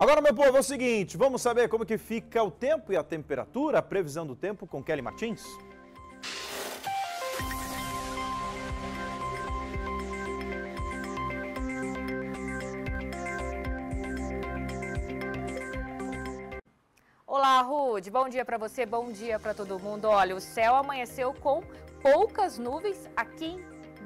Agora, meu povo, é o seguinte, vamos saber como que fica o tempo e a temperatura, a previsão do tempo com Kelly Martins? Olá, Rude. Bom dia para você, bom dia para todo mundo. Olha, o céu amanheceu com poucas nuvens aqui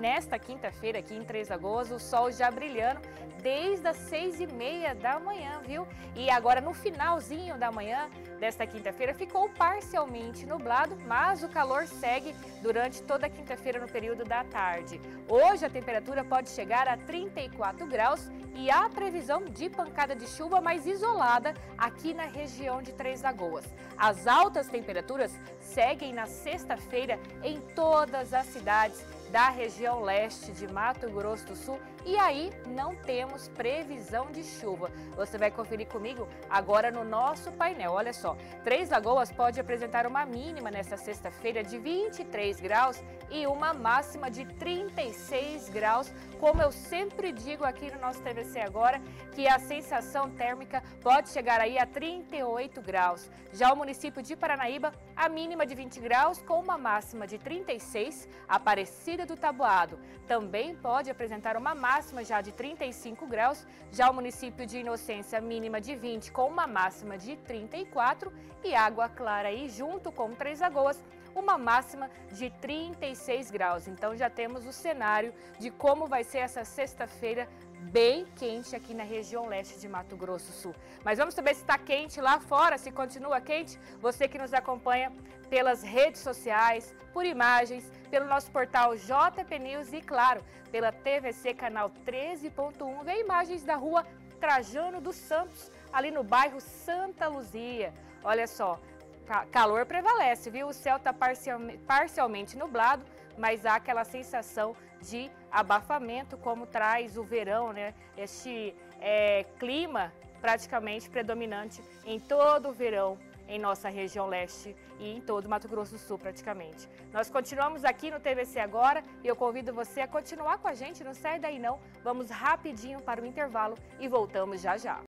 nesta quinta-feira, aqui em Três Lagoas, o sol já brilhando desde as seis e meia da manhã, viu? E agora no finalzinho da manhã desta quinta-feira ficou parcialmente nublado, mas o calor segue durante toda a quinta-feira no período da tarde. Hoje a temperatura pode chegar a 34 graus e há previsão de pancada de chuva mais isolada aqui na região de Três Lagoas. As altas temperaturas seguem na sexta-feira em todas as cidades da região leste de Mato Grosso do Sul e aí não temos previsão de chuva. Você vai conferir comigo agora no nosso painel. Olha só, Três Lagoas pode apresentar uma mínima nesta sexta-feira de 23 graus e uma máxima de 36 graus. Como eu sempre digo aqui no nosso TVC agora, que a sensação térmica pode chegar aí a 38 graus. Já o município de Paranaíba, a mínima de 20 graus com uma máxima de 36, Aparecida do Taboado também pode apresentar uma máxima já de 35 graus, já o município de Inocência mínima de 20 com uma máxima de 34 e Água Clara aí junto com Três Lagoas uma máxima de 36 graus. Então já temos o cenário de como vai ser essa sexta-feira bem quente aqui na região leste de Mato Grosso Sul. Mas vamos saber se está quente lá fora, se continua quente. Você que nos acompanha pelas redes sociais, por imagens, pelo nosso portal JP News e, claro, pela TVC canal 13.1, vê imagens da rua Trajano dos Santos, ali no bairro Santa Luzia. Olha só, calor prevalece, viu? O céu está parcialmente nublado, mas há aquela sensação de abafamento, como traz o verão, né? Este é, clima praticamente predominante em todo o verão em nossa região leste e em todo o Mato Grosso do Sul praticamente. Nós continuamos aqui no TVC agora e eu convido você a continuar com a gente, não sai daí não. Vamos rapidinho para o intervalo e voltamos já já.